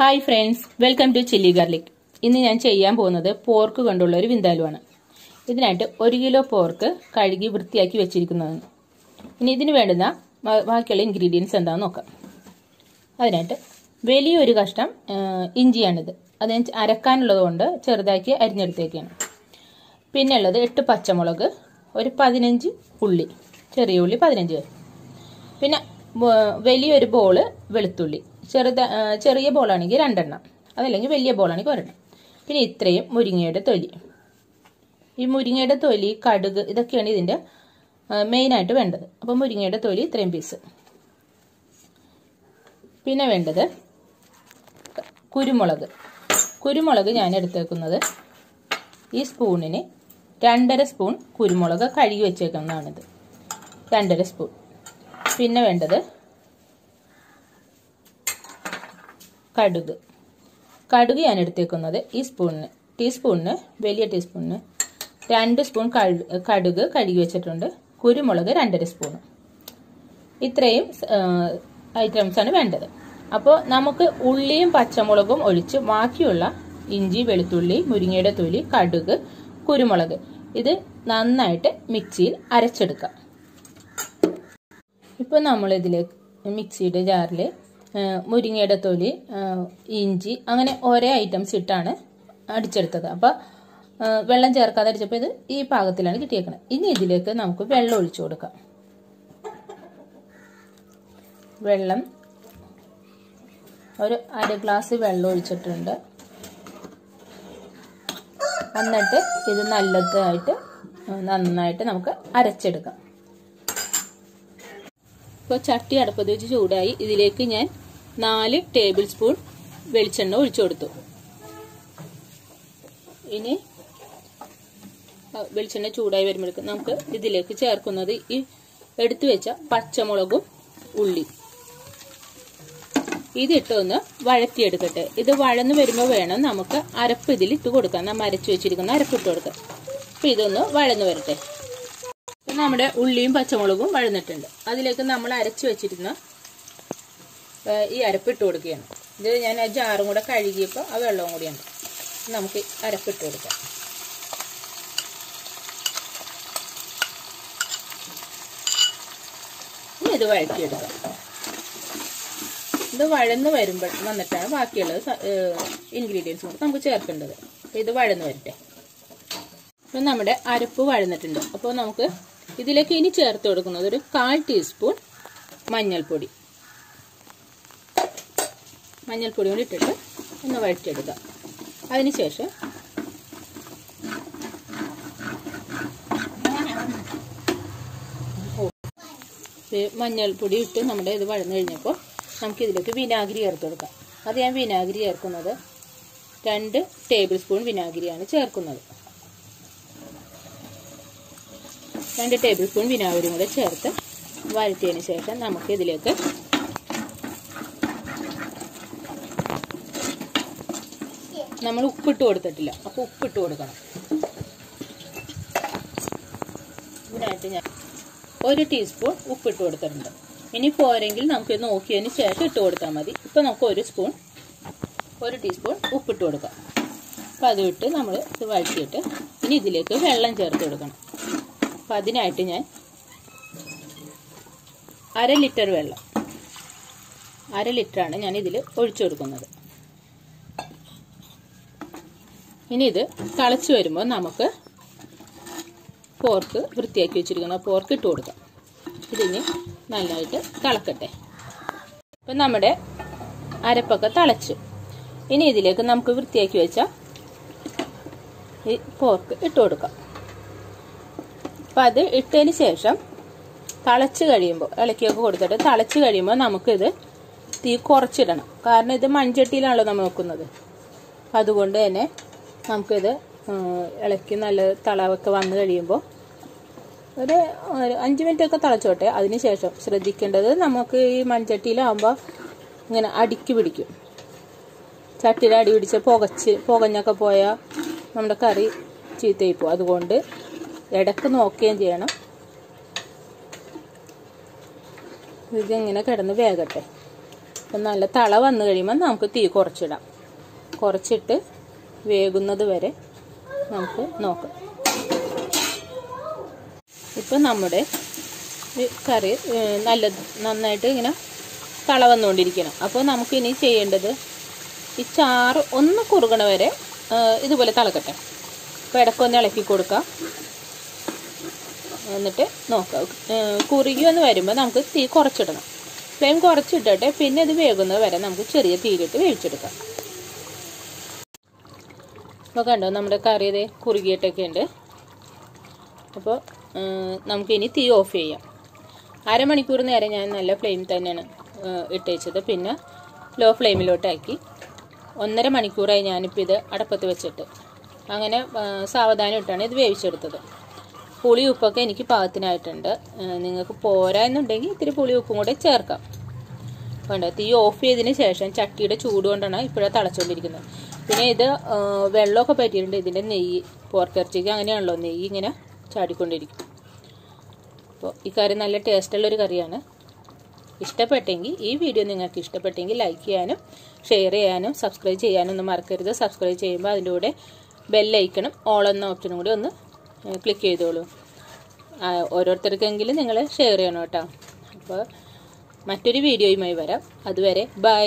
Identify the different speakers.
Speaker 1: Hi friends welcome to chilli garlic ഇന്ന് ഞാൻ ചെയ്യാൻ പോകുന്നത് പോർക്ക് കൊണ്ടുള്ള ഒരു വിന്താലുവാണ്. ഇതിനായിട്ട് ഒരു കിലോ പോർക്ക് കഴുകി വൃത്തിയാക്കി വെച്ചിരിക്കുന്നതാണ്. ഇനി ഇതിന് വേണ്ടുന്ന ബാക്കിയുള്ള ഇൻഗ്രീഡിയൻസ് എന്താണെന്ന് നോക്കാം. അതിനായിട്ട് വലിയൊരു കഷ്ണം ഇഞ്ചിയാണിത്. അത് ഞാൻ അരക്കാനുള്ളത് കൊണ്ട് ചെറുതാക്കി അരിഞ്ഞെടുത്തേക്കാണ്. പിന്നെ ഉള്ളത് എട്ട് പച്ചമുളക് ഒരു പതിനഞ്ച് ഉള്ളി ചെറിയ ഉള്ളി പതിനഞ്ച് പിന്നെ വലിയൊരു ബോൾ വെളുത്തുള്ളി. ചെറുത ചെറിയ ബോളാണെങ്കിൽ രണ്ടെണ്ണം. അതല്ലെങ്കിൽ വലിയ ബോളാണെങ്കിൽ ഒരെണ്ണം. പിന്നെ ഇത്രയും മുരിങ്ങയുടെ തൊലി. ഈ മുരിങ്ങയുടെ തൊലി കടുക് ഇതൊക്കെയാണ് ഇതിന്റെ മെയിനായിട്ട് വേണ്ടത്. അപ്പോൾ മുരിങ്ങയുടെ തൊലി ഇത്രയും പീസ് പിന്നെ വേണ്ടത് കുരുമുളക്. കുരുമുളക് ഞാൻ എടുത്തേക്കുന്നത് ഈ സ്പൂണിന് രണ്ടര സ്പൂൺ കുരുമുളക് കഴുകി വെച്ചേക്കുന്നതാണിത്. രണ്ടര സ്പൂൺ. പിന്നെ വേണ്ടത് കടുക്. കടുക് ഞാൻ എടുത്തേക്കുന്നത് ഈ സ്പൂണിന് ടീസ്പൂണിന് വലിയ ടീസ്പൂണിന് രണ്ട് സ്പൂൺ കടുക് കഴുകി വെച്ചിട്ടുണ്ട്. കുരുമുളക് രണ്ടര സ്പൂണ് ഇത്രയും ഐറ്റംസ് ആണ് വേണ്ടത്. അപ്പോൾ നമുക്ക് ഉള്ളിയും പച്ചമുളകും ഒഴിച്ച് ബാക്കിയുള്ള ഇഞ്ചി വെളുത്തുള്ളി മുരിങ്ങയുടെ തൊലി കടുക് കുരുമുളക്. ഇത് നന്നായിട്ട് മിക്സിയിൽ അരച്ചെടുക്കാം. ഇപ്പോൾ നമ്മളിതിലേക്ക് മിക്സിയുടെ ജാറിൽ മുരിങ്ങയുടെ തൊലി ഇഞ്ചി അങ്ങനെ ഒരേ ഐറ്റംസ് ഇട്ടാണ് അടിച്ചെടുത്തത്. അപ്പോൾ വെള്ളം ചേർക്കാതെ അടിച്ചപ്പോൾ ഇത് ഈ പാകത്തിലാണ് കിട്ടിയേക്കുന്നത് ഇനി ഇതിലേക്ക് നമുക്ക് വെള്ളം ഒഴിച്ചു കൊടുക്കാം. വെള്ളം. ഒരു അര ഗ്ലാസ് വെള്ളം ഒഴിച്ചിട്ടുണ്ട്. എന്നിട്ട് ഇത് നല്ലതായിട്ട് നന്നായിട്ട് നമുക്ക് അരച്ചെടുക്കാം. ഇപ്പോൾ ചട്ടി അടുപ്പത്ത് വെച്ച് ചൂടായി. ഇതിലേക്ക് ഞാൻ നാല് ടേബിൾ സ്പൂൺ വെളിച്ചെണ്ണ ഒഴിച്ചു കൊടുത്തു. ഇനി വെളിച്ചെണ്ണ ചൂടായി വരുമ്പോഴേക്കും നമുക്ക് ഇതിലേക്ക് ചേർക്കുന്നത് ഈ എടുത്തു വെച്ച പച്ചമുളകും ഉള്ളി. ഇതിട്ട് ഒന്ന് വഴത്തിയെടുക്കട്ടെ ഇത് വഴന്ന് വരുമ്പോൾ വേണം നമുക്ക് അരപ്പ് ഇതിൽ ഇട്ട് കൊടുക്കാം നമ്മൾ അരച്ചു വെച്ചിരിക്കുന്ന അരപ്പ് ഇട്ട് കൊടുക്കാം അപ്പൊ ഇതൊന്ന് വഴന്ന് വരട്ടെ. നമ്മുടെ ഉള്ളിയും പച്ചമുളകും വഴന്നിട്ടുണ്ട്. അതിലേക്ക് നമ്മൾ അരച്ചു വെച്ചിരുന്ന ഈ അരപ്പ് ഇട്ട് കൊടുക്കുകയാണ്. ഇത് ഞാൻ ആ ജാറും കൂടെ കഴുകിയപ്പോൾ ആ വെള്ളവും കൂടിയാണ് നമുക്ക് അരപ്പ് ഇട്ട് കൊടുക്കാം. ഇനി ഇത് വഴറ്റിയെടുക്കാം. ഇത് വഴന്ന് വരുമ്പോൾ വന്നിട്ടാണ് ബാക്കിയുള്ളത് ഇൻഗ്രീഡിയൻസ് നമുക്ക് ചേർക്കേണ്ടത്. ഇത് വഴന്ന് വരട്ടെ. ഇപ്പം നമ്മുടെ അരപ്പ് വഴന്നിട്ടുണ്ട്. അപ്പോൾ നമുക്ക് ഇതിലേക്ക് ഇനി ചേർത്ത് കൊടുക്കുന്നത് ഒരു കാൽ ടീസ്പൂൺ മഞ്ഞൾപ്പൊടി. മഞ്ഞൾപ്പൊടി കൂടി ഇട്ടിട്ട് ഒന്ന് വഴറ്റിയെടുക്കുക. അതിനുശേഷം മഞ്ഞൾപ്പൊടി ഇട്ട് നമ്മുടെ ഇത് വഴന്നു കഴിഞ്ഞപ്പോൾ നമുക്ക് ഇതിലേക്ക് വിനാഗിരി ചേർത്ത് കൊടുക്കാം. അത് ഞാൻ വിനാഗിരി ചേർക്കുന്നത് രണ്ട് ടേബിൾ സ്പൂൺ വിനാഗിരിയാണ് ചേർക്കുന്നത്. രണ്ട് ടേബിൾ സ്പൂൺ വിനാഗിരിയും കൂടെ ചേർത്ത് വഴറ്റിയതിന് ശേഷം നമുക്ക് ഇതിലേക്ക് നമ്മൾ ഉപ്പിട്ട് കൊടുത്തിട്ടില്ല. അപ്പോൾ ഉപ്പിട്ട് കൊടുക്കണം. ഇതിനായിട്ട് ഞാൻ ഒരു ടീസ്പൂൺ ഉപ്പിട്ട് കൊടുത്തിട്ടുണ്ട്. ഇനി പോരെങ്കിൽ നമുക്ക് നോക്കിയതിന് ശേഷം ഇട്ട് കൊടുത്താൽ മതി. ഇപ്പൊ നമുക്ക് ഒരു സ്പൂൺ ഒരു ടീസ്പൂൺ ഉപ്പിട്ട് കൊടുക്കാം. അപ്പൊ അത് ഇട്ട് നമ്മൾ ഇത് വഴറ്റിയിട്ട് ഇനി ഇതിലേക്ക് വെള്ളം ചേർത്ത് കൊടുക്കണം. അപ്പം അതിനായിട്ട് ഞാൻ അര ലിറ്റർ വെള്ളം അര ലിറ്ററാണ് ഞാൻ ഇതിൽ ഒഴിച്ചു കൊടുക്കുന്നത്. ഇനി ഇത് തിളച്ച് വരുമ്പോൾ നമുക്ക് പോർക്ക് വൃത്തിയാക്കി വെച്ചിരിക്കുന്ന. പോർക്ക് ഇട്ട് കൊടുക്കാം. ഇതിന് നല്ലതായിട്ട് തിളക്കട്ടെ. ഇപ്പം നമ്മുടെ അരപ്പൊക്കെ തിളച്ചു. ഇനി ഇതിലേക്ക് നമുക്ക് വൃത്തിയാക്കി വെച്ച ഈ പോർക്ക് ഇട്ട് കൊടുക്കാം. അപ്പം അത് ഇട്ടതിന് ശേഷം തിളച്ച് കഴിയുമ്പോൾ ഇളക്കിയൊക്കെ കൊടുത്തിട്ട് തിളച്ച് കഴിയുമ്പോൾ നമുക്കിത് തീ കുറച്ചിടണം. കാരണം ഇത് മൺചട്ടിയിലാണല്ലോ നമ്മൾ വെക്കുന്നത്. അതുകൊണ്ട് തന്നെ നമുക്കിത് ഇളക്കി നല്ല തളവൊക്കെ വന്നു കഴിയുമ്പോൾ ഒരു അഞ്ച് മിനിറ്റ് ഒക്കെ അതിന് ശേഷം ശ്രദ്ധിക്കേണ്ടത് നമുക്ക് ഈ മൺചട്ടിയിലാവുമ്പോൾ ഇങ്ങനെ അടുക്കി പിടിക്കും. ചട്ടിയിൽ അടി പിടിച്ച് പുകച്ച് പുകഞ്ഞൊക്കെ പോയാൽ നമ്മുടെ കറി ചീത്തയിപ്പോൾ അതുകൊണ്ട് ഇടയ്ക്ക് നോക്കുകയും ചെയ്യണം. ഇതിങ്ങനെ കിടന്ന് വേകട്ടെ അപ്പം നല്ല തള വന്നു കഴിയുമ്പോൾ നമുക്ക് തീ കുറച്ചിടാം. കുറച്ചിട്ട് വേകുന്നത് വരെ നമുക്ക് നോക്കാം. ഇപ്പം നമ്മുടെ കറി നല്ല നന്നായിട്ട് ഇങ്ങനെ തള വന്നുകൊണ്ടിരിക്കണം. അപ്പോൾ നമുക്കിനി ചെയ്യേണ്ടത് ഈ ചാറ് ഒന്ന് കുറുകണ വരെ ഇതുപോലെ തിളക്കട്ടെ. അപ്പോൾ ഇടയ്ക്കൊന്ന് ഇളക്കി കൊടുക്കാം. എന്നിട്ട് നോക്കുക ഏഹ്, വരുമ്പോൾ നമുക്ക് തീ കുറച്ചിടണം. ഫ്ലെയിം കുറച്ചിട്ടിട്ട് പിന്നെ ഇത് വേകുന്നത് വരെ നമുക്ക് ചെറിയ തീയിലിട്ട് വേവിച്ചെടുക്കാം. അപ്പോൾ കണ്ടോ നമ്മുടെ കറി ഇത് കുറുകിയിട്ടൊക്കെ ഉണ്ട്. അപ്പോൾ നമുക്കിനി തീ ഓഫ് ചെയ്യാം. അരമണിക്കൂർ നേരം ഞാൻ നല്ല ഫ്ലെയിം തന്നെയാണ് ഇട്ടേച്ചത്. പിന്നെ ലോ ഫ്ലെയിമിലോട്ടാക്കി ഒന്നര മണിക്കൂറായി ഞാനിപ്പോൾ ഇത് അടപ്പത്ത് വെച്ചിട്ട്. അങ്ങനെ സാവധാനം ഇട്ടാണ് ഇത് വേവിച്ചെടുത്തത്. പുളി ഉപ്പൊക്കെ എനിക്ക് പാകത്തിനായിട്ടുണ്ട്. നിങ്ങൾക്ക് പോരാ എന്നുണ്ടെങ്കിൽ ഇത്തിരി പുളി ഉപ്പും കൂടെ ചേർക്കാം. വേണ്ട തീ ഓഫ് ചെയ്തതിന് ശേഷം ചട്ടിയുടെ ചൂട് കൊണ്ടാണ് ഇപ്പോഴാണ് തിളച്ചുകൊണ്ടിരിക്കുന്നത് പിന്നെ ഇത് വെള്ളമൊക്കെ പറ്റിയിട്ടുണ്ട്. ഇതിന്റെ നെയ്യ് പോർക്കിറച്ചിക്ക് അങ്ങനെയാണല്ലോ നെയ്യ് ഇങ്ങനെ ചാടിക്കൊണ്ടിരിക്കും. അപ്പോൾ ഈ കറി നല്ല ടേസ്റ്റുള്ള ഒരു കറിയാണ്. ഇഷ്ടപ്പെട്ടെങ്കിൽ ഈ വീഡിയോ നിങ്ങൾക്ക് ഇഷ്ടപ്പെട്ടെങ്കിൽ ലൈക്ക് ചെയ്യാനും ഷെയർ ചെയ്യാനും സബ്സ്ക്രൈബ് ചെയ്യാനും ഒന്നും മറക്കരുത്. സബ്സ്ക്രൈബ് ചെയ്യുമ്പോൾ അതിന്റെ കൂടെ ബെല്ലൈക്കണം ഓൾ എന്ന ഓപ്ഷനും കൂടി ഒന്ന് ക്ലിക്ക് ചെയ്തോളൂ. ഓരോരുത്തർക്കെങ്കിലും നിങ്ങൾ ഷെയർ ചെയ്യണം കേട്ടോ. അപ്പോൾ മറ്റൊരു വീഡിയോയുമായി വരാം. അതുവരെ ബൈ